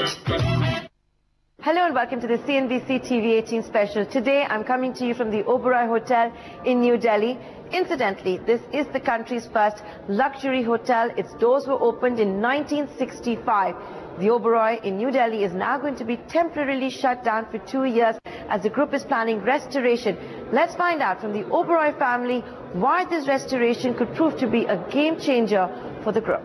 Hello and welcome to the CNBC TV 18 special. Today I'm coming to you from the Oberoi Hotel in New Delhi. Incidentally, this is the country's first luxury hotel. Its doors were opened in 1965. The Oberoi in New Delhi is now going to be temporarily shut down for two years as the group is planning restoration. Let's find out from the Oberoi family why this restoration could prove to be a game changer for the group.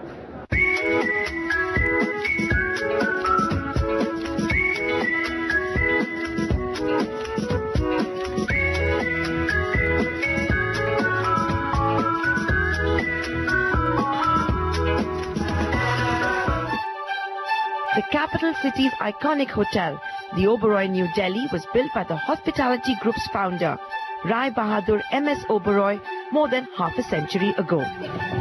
The capital city's iconic hotel, the Oberoi New Delhi, was built by the Hospitality Group's founder, Rai Bahadur M.S. Oberoi, more than half a century ago.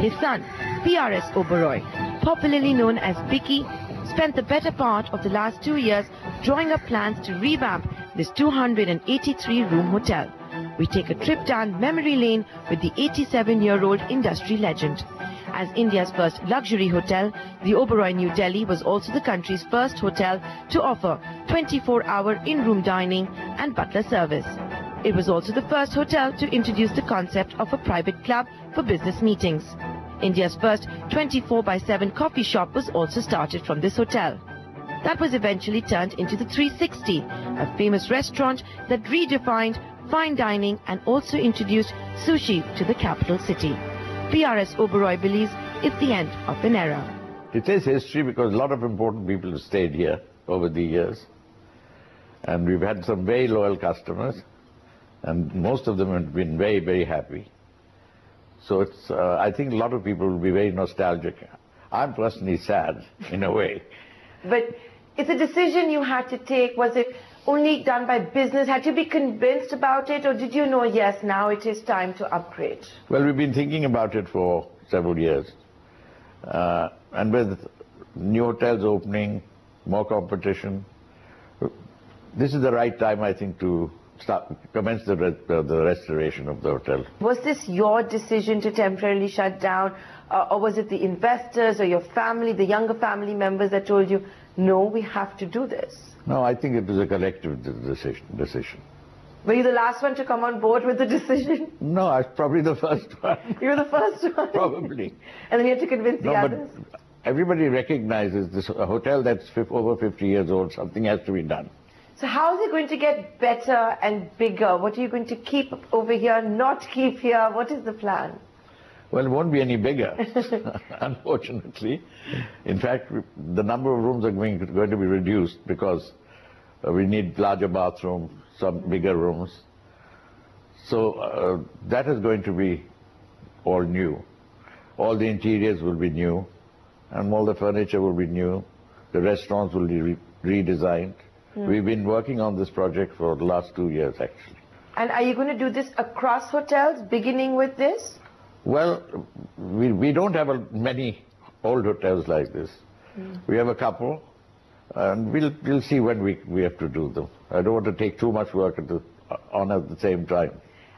His son, P.R.S. Oberoi, popularly known as Bicky, spent the better part of the last two years drawing up plans to revamp this 283-room hotel. We take a trip down memory lane with the 87-year-old industry legend. As India's first luxury hotel, the Oberoi New Delhi was also the country's first hotel to offer 24-hour in-room dining and butler service. It was also the first hotel to introduce the concept of a private club for business meetings. India's first 24 by 7 coffee shop was also started from this hotel. That was eventually turned into the 360, a famous restaurant that redefined fine dining and also introduced sushi to the capital city. PRS Oberoi believes it's the end of an era. It is history because a lot of important people have stayed here over the years. And we've had some very loyal customers, and most of them have been very, very happy. So it's, uh, I think a lot of people will be very nostalgic. I'm personally sad, in a way. But it's a decision you had to take. Was it only done by business? Had you been convinced about it, or did you know, yes, now it is time to upgrade? Well, we've been thinking about it for several years. Uh, and with new hotels opening, more competition, this is the right time, I think, to start, commence the, re uh, the restoration of the hotel. Was this your decision to temporarily shut down, uh, or was it the investors or your family, the younger family members that told you, no, we have to do this? No, I think it was a collective decision. decision. Were you the last one to come on board with the decision? No, I was probably the first one. You were the first one? probably. And then you had to convince no, the others? But everybody recognizes this a hotel that's over 50 years old, something has to be done. So how is it going to get better and bigger? What are you going to keep over here, not keep here? What is the plan? Well, it won't be any bigger, unfortunately. In fact, the number of rooms are going, going to be reduced because uh, we need larger bathrooms, some bigger rooms. So uh, that is going to be all new. All the interiors will be new, and all the furniture will be new. The restaurants will be re redesigned. Mm. We've been working on this project for the last two years, actually. And are you going to do this across hotels, beginning with this? Well, we, we don't have a, many old hotels like this. Mm. We have a couple, and we'll, we'll see when we, we have to do them. I don't want to take too much work at the, on at the same time.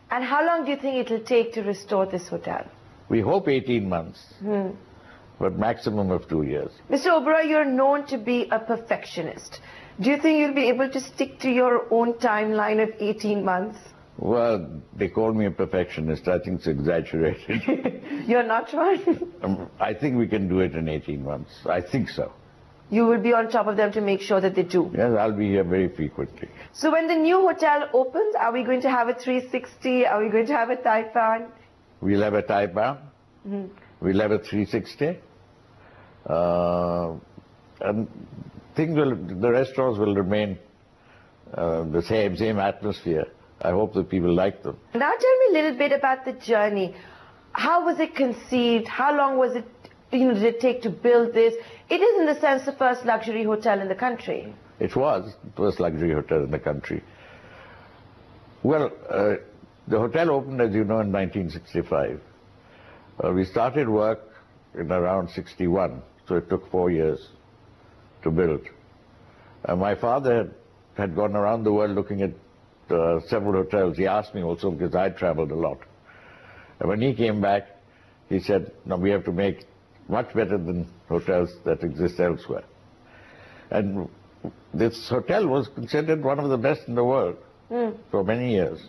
And how long do you think it'll take to restore this hotel? We hope 18 months, mm. but maximum of two years. Mr. Oberoi, you're known to be a perfectionist. Do you think you'll be able to stick to your own timeline of 18 months? Well, they call me a perfectionist. I think it's exaggerated. You're not sure? um, I think we can do it in 18 months. I think so. You will be on top of them to make sure that they do? Yes, I'll be here very frequently. So when the new hotel opens, are we going to have a 360? Are we going to have a Taipan? We'll have a Taipan. Mm -hmm. We'll have a 360. Uh, and things will, the restaurants will remain uh, the same, same atmosphere. I hope that people like them. Now tell me a little bit about the journey. How was it conceived? How long was it, you know, did it take to build this? It is, in the sense, the first luxury hotel in the country. It was the first luxury hotel in the country. Well, uh, the hotel opened, as you know, in 1965. Uh, we started work in around 61, so it took four years to build. Uh, my father had, had gone around the world looking at uh, several hotels. He asked me also because I traveled a lot. And when he came back, he said, no, we have to make much better than hotels that exist elsewhere. And this hotel was considered one of the best in the world for many years.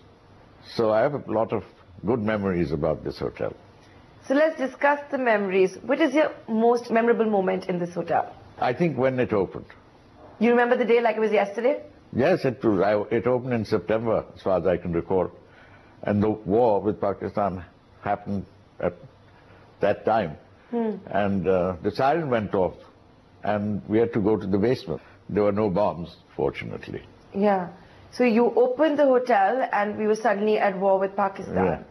So I have a lot of good memories about this hotel. So let's discuss the memories. What is your most memorable moment in this hotel? I think when it opened. You remember the day like it was yesterday? Yes, it, was, I, it opened in September, as far as I can recall. And the war with Pakistan happened at that time. And uh, the siren went off, and we had to go to the basement. There were no bombs, fortunately. Yeah. So you opened the hotel and we were suddenly at war with Pakistan. Yeah.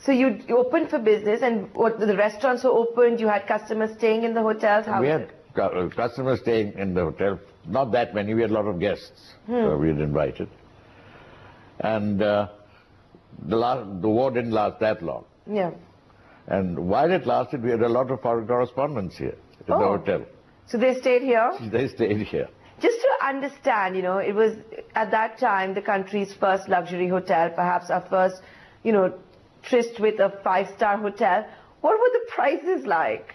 So you, you opened for business and what the restaurants were opened, you had customers staying in the hotels. How we had it? uh, customers staying in the hotel. Not that many. We had a lot of guests. So we had invited. And uh, the, la- the war didn't last that long. Yeah. And while it lasted, we had a lot of foreign correspondents here in the Oh. hotel. So they stayed here. They stayed here. Just to understand, you know, it was at that time the country's first luxury hotel, perhaps our first, you know, tryst with a five-star hotel. What were the prices like?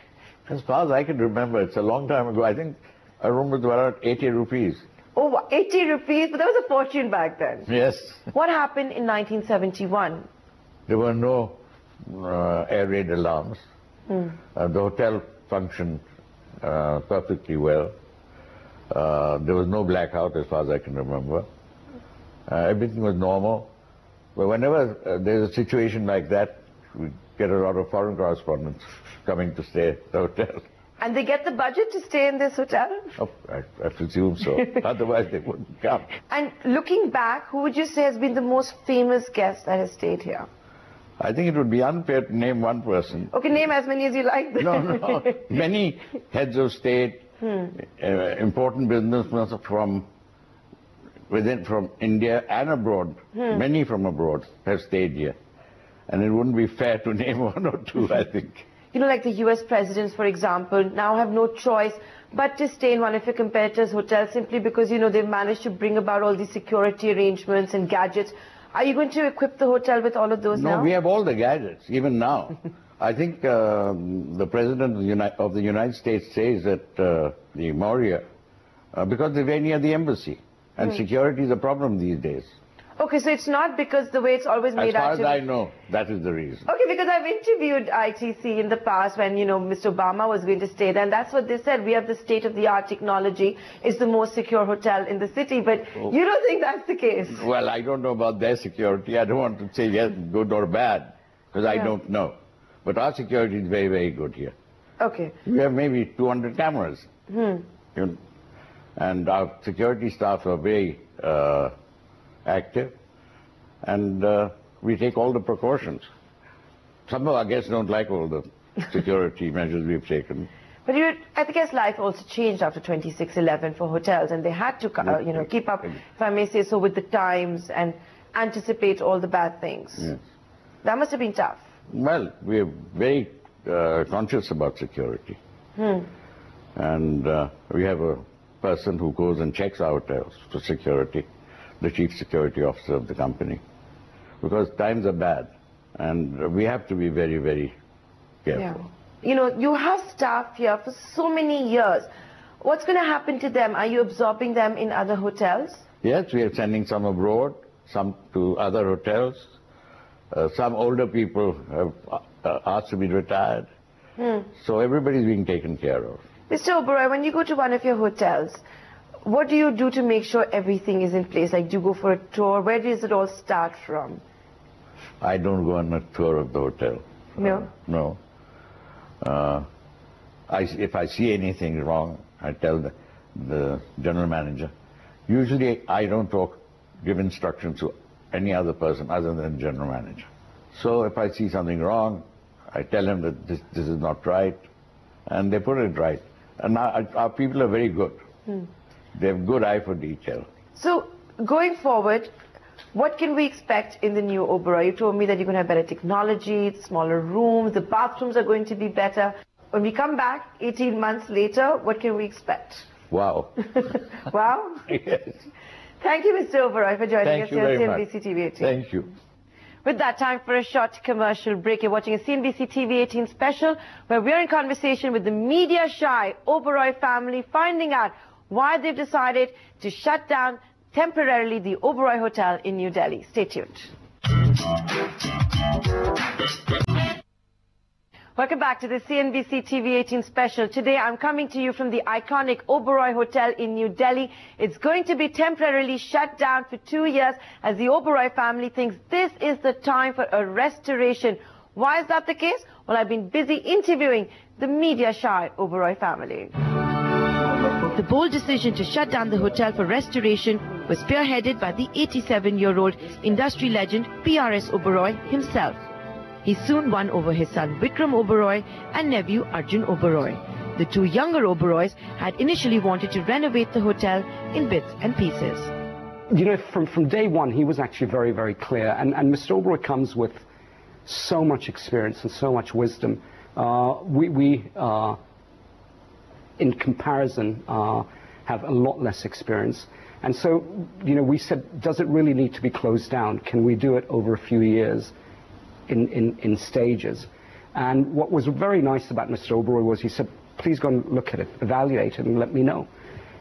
As far as I can remember, it's a long time ago. I think a room was about 80 rupees. Oh, 80 rupees, but that was a fortune back then. Yes. What happened in 1971? There were no uh, air raid alarms. Uh, the hotel functioned uh, perfectly well. Uh, there was no blackout as far as I can remember. Uh, everything was normal. But whenever uh, there's a situation like that, we get a lot of foreign correspondents coming to stay at the hotel. And they get the budget to stay in this hotel? Oh, I, I presume so. Otherwise, they wouldn't come. And looking back, who would you say has been the most famous guest that has stayed here? I think it would be unfair to name one person. Okay, name as many as you like. No, no. Many heads of state, uh, important businessmen from within, from India and abroad, many from abroad have stayed here. And it wouldn't be fair to name one or two, I think. You know, like the US presidents, for example, now have no choice but to stay in one of your competitors' hotels simply because, you know, they've managed to bring about all these security arrangements and gadgets. Are you going to equip the hotel with all of those No, now? we have all the gadgets, even now. I think um the President of the, Uni- of the United States says that uh, the Maurya, uh, because they're very near the embassy, and security is a problem these days. Okay, so it's not because the way it's always As made far out as I know, that is the reason. Okay, because I've interviewed ITC in the past when, you know, Mr. Obama was going to stay there, and that's what they said. We have the state-of-the-art technology. It's the most secure hotel in the city, but Oh. you don't think that's the case? Well, I don't know about their security. I don't want to say yes, good or bad, because I Yeah. don't know. But our security is very, very good here. Okay. We have maybe 200 cameras. Hmm. You know, and our security staff are very uh, active, and uh, we take all the precautions. Some of our guests don't like all the security measures we've taken. But you, I guess life also changed after 2611 for hotels, and they had to, uh, you know, keep up, if I may say so, with the times and anticipate all the bad things. Yes. That must have been tough. Well, we're very uh, conscious about security. And uh, we have a person who goes and checks our hotels for security, the chief security officer of the company. Because times are bad, and we have to be very, very careful. Yeah. You know, you have staff here for so many years. What's going to happen to them? Are you absorbing them in other hotels? Yes, we are sending some abroad, some to other hotels. Uh, some older people have uh, asked to be retired. So everybody's being taken care of. Mr. Oberoi, when you go to one of your hotels, what do you do to make sure everything is in place? Like, do you go for a tour? Where does it all start from? I don't go on a tour of the hotel. No? No. Uh, I, if I see anything wrong, I tell the, the general manager. Usually, I don't talk, give instructions to any other person other than the general manager. So if I see something wrong, I tell him that this, this is not right, and they put it right. And our, our people are very good. They have good eye for detail. So, going forward, what can we expect in the new Oberoi? You told me that you're going to have better technology, smaller rooms, the bathrooms are going to be better. When we come back 18 months later, what can we expect? Wow. wow. yes. Thank you, Mr. Oberoi, for joining Thank us here on much. CNBC TV 18. Thank you. With that, time for a short commercial break. You're watching a CNBC TV 18 special where we're in conversation with the media shy Oberoi family, finding out why they've decided to shut down temporarily the Oberoi Hotel in New Delhi. Stay tuned. Welcome back to the CNBC TV 18 special. Today I'm coming to you from the iconic Oberoi Hotel in New Delhi. It's going to be temporarily shut down for two years as the Oberoi family thinks this is the time for a restoration. Why is that the case? Well, I've been busy interviewing the media-shy Oberoi family. The bold decision to shut down the hotel for restoration was spearheaded by the 87-year-old industry legend PRS Oberoi himself. He soon won over his son Vikram Oberoi and nephew Arjun Oberoi. The two younger Oberois had initially wanted to renovate the hotel in bits and pieces. You know, from, from day one, he was actually very, very clear. And, and Mr. Oberoi comes with so much experience and so much wisdom. Uh, we, we uh, in comparison, uh, have a lot less experience. And so, you know, we said, does it really need to be closed down? Can we do it over a few years in, in, in stages? And what was very nice about Mr. Oberoi was he said, please go and look at it, evaluate it, and let me know.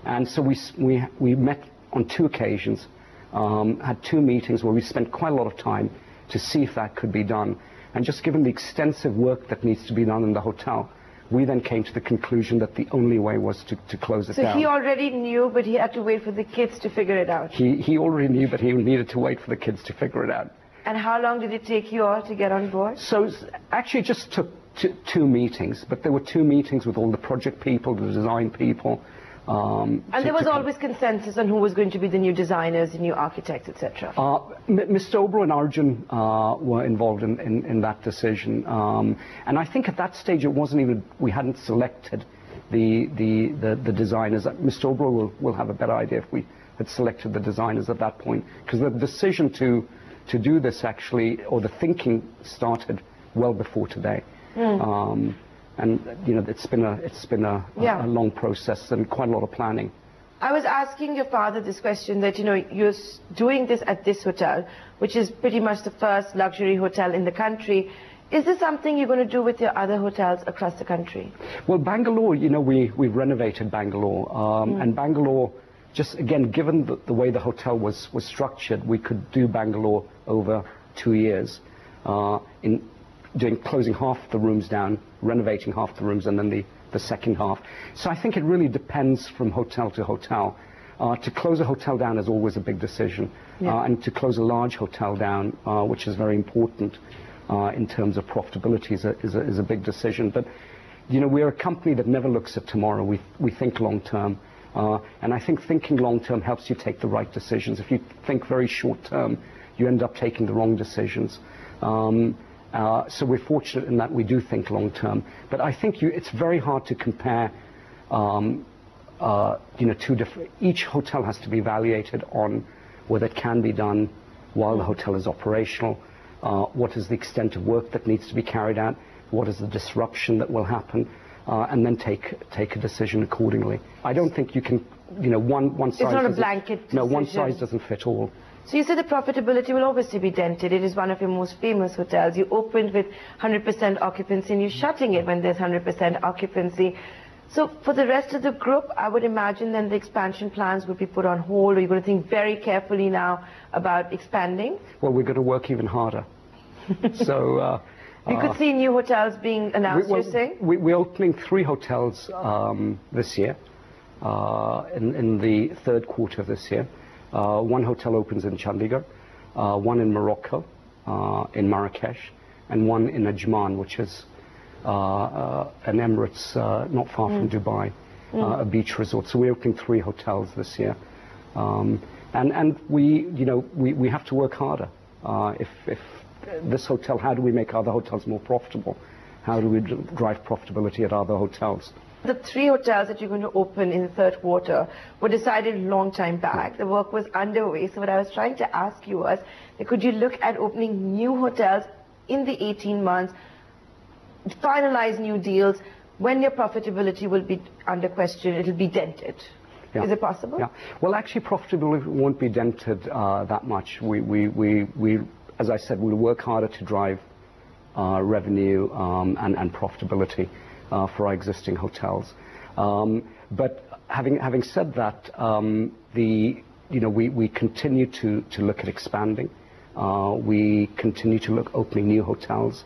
And so we, we, we met on two occasions, um, had two meetings where we spent quite a lot of time to see if that could be done. And just given the extensive work that needs to be done in the hotel, we then came to the conclusion that the only way was to, to close it so down. he already knew, but he had to wait for the kids to figure it out. He, he already knew, but he needed to wait for the kids to figure it out. And how long did it take you all to get on board? So actually it just took two meetings, but there were two meetings with all the project people, the design people, um, and there was always consensus on who was going to be the new designers, the new architects, etc. Uh, Mr. Oberoi and Arjun uh, were involved in, in, in that decision. Um, and I think at that stage it wasn't even, we hadn't selected the, the, the, the designers. Mr. Oberoi will, will have a better idea if we had selected the designers at that point. Because the decision to, to do this actually, or the thinking started well before today. Mm. Um, and you know it's been a it's been a, yeah. a, a long process and quite a lot of planning. I was asking your father this question that you know you're doing this at this hotel, which is pretty much the first luxury hotel in the country. Is this something you're going to do with your other hotels across the country? Well, Bangalore, you know, we we renovated Bangalore, um, mm. and Bangalore, just again, given the, the, way the hotel was was structured, we could do Bangalore over two years. Uh, in doing closing half the rooms down, renovating half the rooms, and then the, the second half. So I think it really depends from hotel to hotel. Uh, to close a hotel down is always a big decision, yeah. uh, and to close a large hotel down, uh, which is very important uh, in terms of profitability, is a, is, a, is a big decision. But you know, we're a company that never looks at tomorrow. We, we think long term. Uh, and I think thinking long term helps you take the right decisions. If you think very short term, you end up taking the wrong decisions. Um, uh, so we're fortunate in that we do think long term. But I think you, it's very hard to compare, um, uh, you know, two different. Each hotel has to be evaluated on whether it can be done while the hotel is operational. Uh, what is the extent of work that needs to be carried out? What is the disruption that will happen? Uh, and then take take a decision accordingly. I don't think you can, you know, one one size. It's not a blanket. No, one size doesn't fit all. So you said the profitability will obviously be dented. It is one of your most famous hotels. You opened with 100% occupancy and you're shutting it when there's 100% occupancy. So for the rest of the group, I would imagine then the expansion plans would be put on hold or you're going to think very carefully now about expanding? Well, we're going to work even harder. so... Uh, we could uh, see new hotels being announced, we, well, you're saying? We, are opening three hotels um, this year, uh, in, in the third quarter of this year. Uh, one hotel opens in Chandigarh, uh, one in Morocco, uh, in Marrakesh, and one in Ajman, which is an Emirates not far mm. from Dubai, mm. a beach resort. So we're opening three hotels this year. Um, and, and we, you know, we, we have to work harder. if, if this hotel, how do we make other hotels more profitable? How do we drive profitability at other hotels? The three hotels that you're going to open in the third quarter were decided a long time back. The work was underway. So what I was trying to ask you was, could you look at opening new hotels in the 18 months, finalize new deals, when your profitability will be under question, it'll be dented? Yeah. Is it possible? Yeah. Well, actually, profitability won't be dented uh, that much. We, we, we, we, as I said, we'll work harder to drive uh, revenue um, and, and profitability uh, for our existing hotels. Um, but having having said that, um, the you know we, we continue to, to look at expanding. Uh, we continue to look opening new hotels,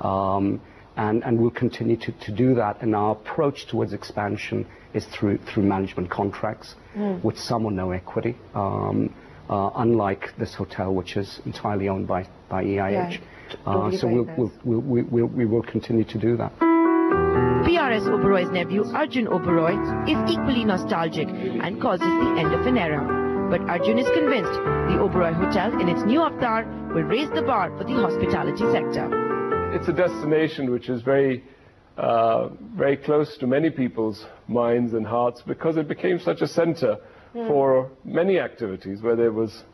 um, and and we'll continue to, to do that. And our approach towards expansion is through through management contracts with some or no equity. Um, uh, unlike this hotel, which is entirely owned by by EIH. Yeah, Uh, so we'll, we'll, we'll, we will we will continue to do that. PRS Oberoi's nephew Arjun Oberoi is equally nostalgic and causes the end of an era. But Arjun is convinced the Oberoi Hotel in its new avatar will raise the bar for the hospitality sector. It's a destination which is very, uh, very close to many people's minds and hearts because it became such a center for many activities, whether it was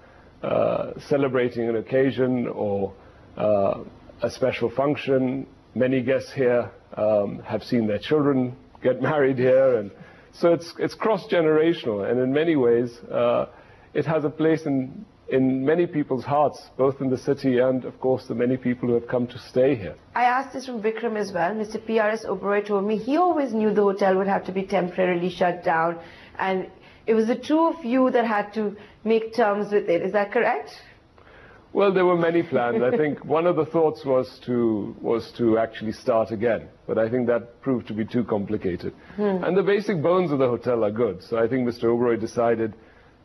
uh, celebrating an occasion or uh, a special function. Many guests here um, have seen their children get married here, and so it's it's cross generational, and in many ways, uh, it has a place in in many people's hearts, both in the city and, of course, the many people who have come to stay here. I asked this from Vikram as well. Mr. PRS Oberoi told me he always knew the hotel would have to be temporarily shut down, and it was the two of you that had to make terms with it. Is that correct? Well, there were many plans. I think one of the thoughts was to was to actually start again, but I think that proved to be too complicated. And the basic bones of the hotel are good, so I think Mr. Oberoi decided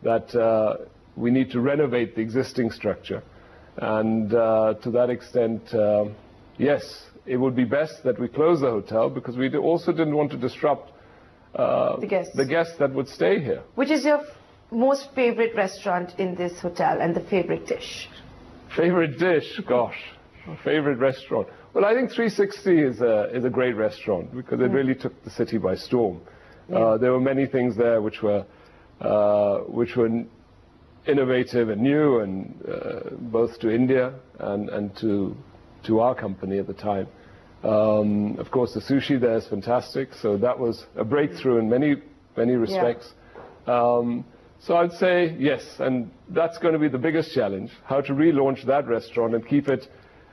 that uh, we need to renovate the existing structure, and uh, to that extent, uh, yes, it would be best that we close the hotel because we also didn't want to disrupt uh, The guests. the guests that would stay here. Which is your most favorite restaurant in this hotel and the favorite dish? Favorite dish? Gosh, favorite restaurant. Well, I think 360 is a, is a great restaurant because it really took the city by storm. Uh, there were many things there which were, uh, which were innovative and new, and uh, both to India and, and to, to our company at the time. Um, of course, the sushi there is fantastic, so that was a breakthrough in many, many respects. Um, so I'd say yes, and that's going to be the biggest challenge: how to relaunch that restaurant and keep it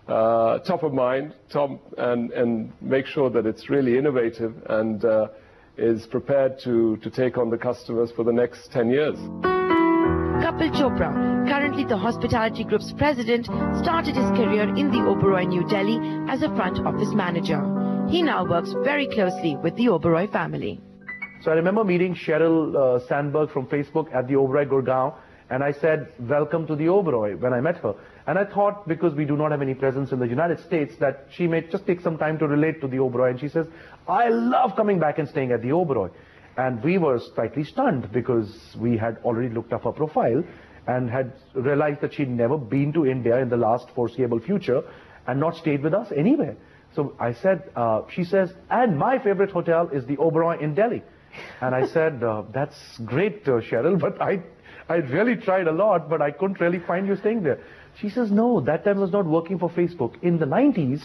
uh, top of mind, top, and and make sure that it's really innovative and uh, is prepared to to take on the customers for the next 10 years. Kapil Chopra, currently the hospitality group's president, started his career in the Oberoi New Delhi as a front office manager. He now works very closely with the Oberoi family. So I remember meeting Sheryl uh, Sandberg from Facebook at the Oberoi Gurgaon, and I said, welcome to the Oberoi when I met her. And I thought, because we do not have any presence in the United States, that she may just take some time to relate to the Oberoi. And she says, I love coming back and staying at the Oberoi. And we were slightly stunned because we had already looked up her profile and had realized that she'd never been to India in the last foreseeable future and not stayed with us anywhere. So I said, uh, she says, and my favorite hotel is the Oberoi in Delhi. And I said, uh, that's great, uh, Sheryl, but I, I really tried a lot, but I couldn't really find you staying there. She says, no, that time I was not working for Facebook. In the 90s,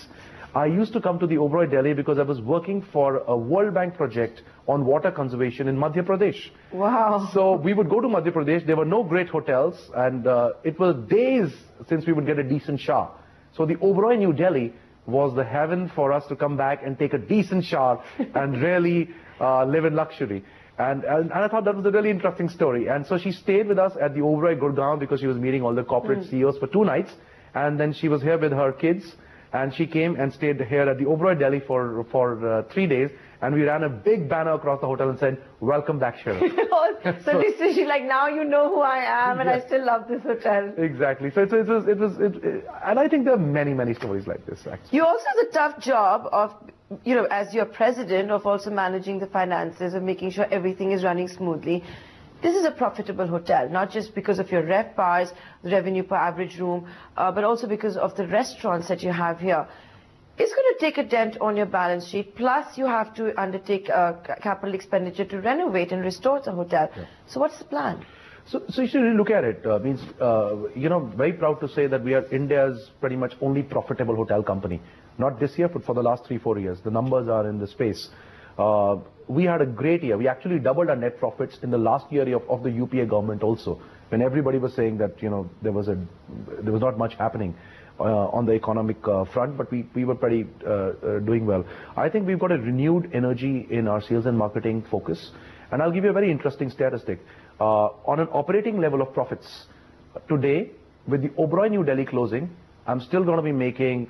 I used to come to the Oberoi Delhi because I was working for a World Bank project on water conservation in Madhya Pradesh. Wow. So we would go to Madhya Pradesh. There were no great hotels, and uh, it was days since we would get a decent shower. So the Oberoi New Delhi was the heaven for us to come back and take a decent shower and really uh, live in luxury. And, and, and I thought that was a really interesting story. And so she stayed with us at the Oberoi Gurgaon because she was meeting all the corporate CEOs for two nights. And then she was here with her kids. And she came and stayed here at the Oberoi Delhi for, for uh, three days. And we ran a big banner across the hotel and said, welcome back, Sheryl. so this is she like now you know who I am and I still love this hotel. Exactly. So it, it was, it was, it, it- and I think there are many, many stories like this, actually. You also have the tough job of, you know, as your president, of also managing the finances, of making sure everything is running smoothly. This is a profitable hotel, not just because of your RevPARs, the revenue per average room, uh, but also because of the restaurants that you have here. It's going to take a dent on your balance sheet, plus you have to undertake uh, capital expenditure to renovate and restore the hotel. So what's the plan? So, so you should really look at it. Uh, means, uh, you know, very proud to say that we are India's pretty much only profitable hotel company. Not this year, but for the last three, four years. The numbers are in the space. Uh, we had a great year. We actually doubled our net profits in the last year of, of the UPA government also, when everybody was saying that, you know, there was a, there was not much happening. Uh, on the economic uh, front, but we, we were pretty uh, uh, doing well. I think we've got a renewed energy in our sales and marketing focus, And I'll give you a very interesting statistic. Uh, on an operating level of profits, today, with the Oberoi New Delhi closing, I'm still going to be making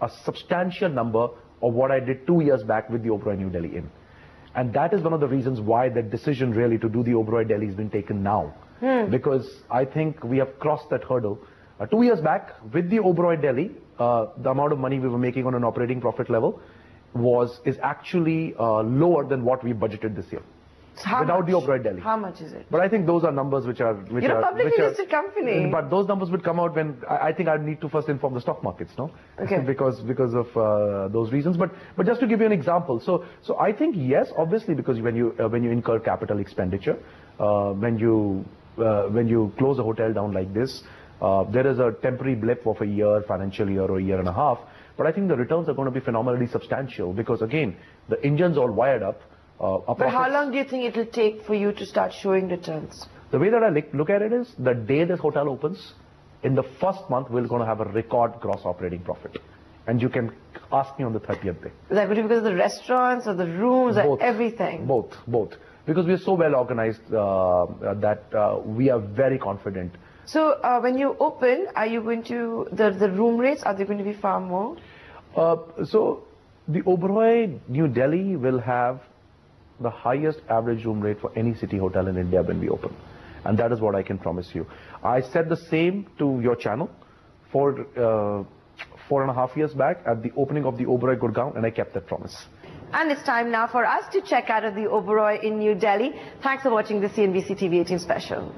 a substantial number of what I did two years back with the Oberoi New Delhi Inn. And that is one of the reasons why that decision really to do the Oberoi Delhi has been taken now. Because I think we have crossed that hurdle. Uh, two years back, with the Oberoi Delhi, uh, the amount of money we were making on an operating profit level was is actually uh, lower than what we budgeted this year. How without much? the Oberoi Delhi. How much is it? But I think those are numbers which are which You're a are publicly listed company. But those numbers would come out when I, I think I need to first inform the stock markets, no? Okay. because because of uh, those reasons. But but just to give you an example, so so I think yes, obviously because when you uh, when you incur capital expenditure, uh, when you uh, when you close a hotel down like this, uh, there is a temporary blip of a year, financial year or a year and a half. But I think the returns are going to be phenomenally substantial because again, the engine's all wired up. Uh, But how long do you think it'll take for you to start showing returns? the way that I look- look at it is the day this hotel opens, in the first month, we're going to have a record gross operating profit. And you can ask me on the 30th day. Is that going to be because of the restaurants or the rooms or everything? Both, both. Because we're so well organized uh, uh, that uh, we are very confident. So uh, when you open, are you going to, the, the room rates, are they going to be far more? Uh, so the Oberoi New Delhi will have the highest average room rate for any city hotel in India when we open. And that is what I can promise you. I said the same to your channel for uh, four and a half years back at the opening of the Oberoi Gurgaon, and I kept that promise. And it's time now for us to check out of the Oberoi in New Delhi. Thanks for watching the CNBC TV 18 special.